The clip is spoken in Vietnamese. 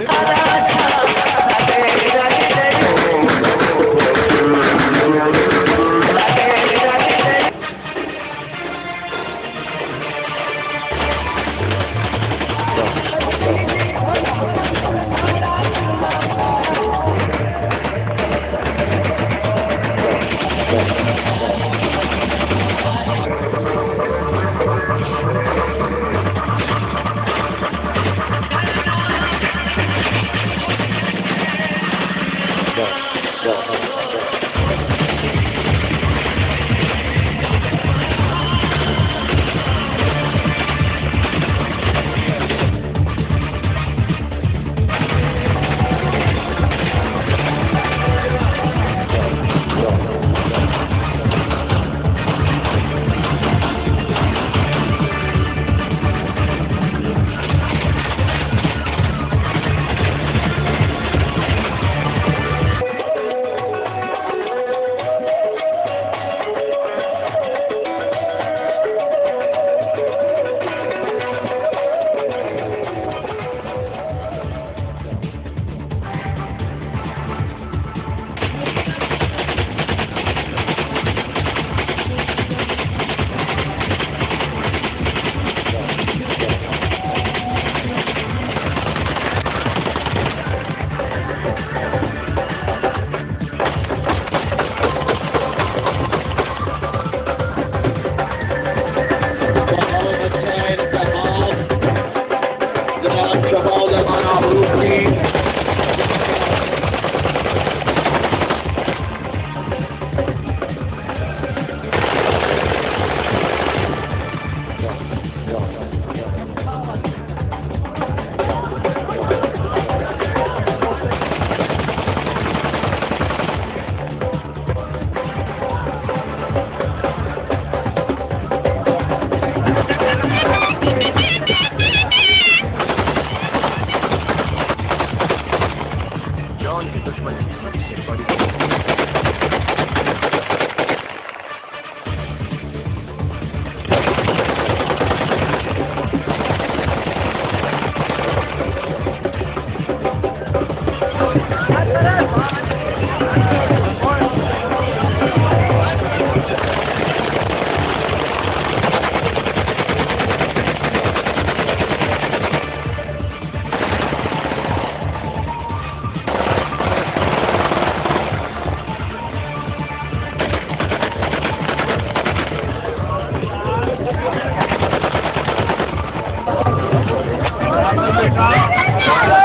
All right. Não, não. Hãy subscribe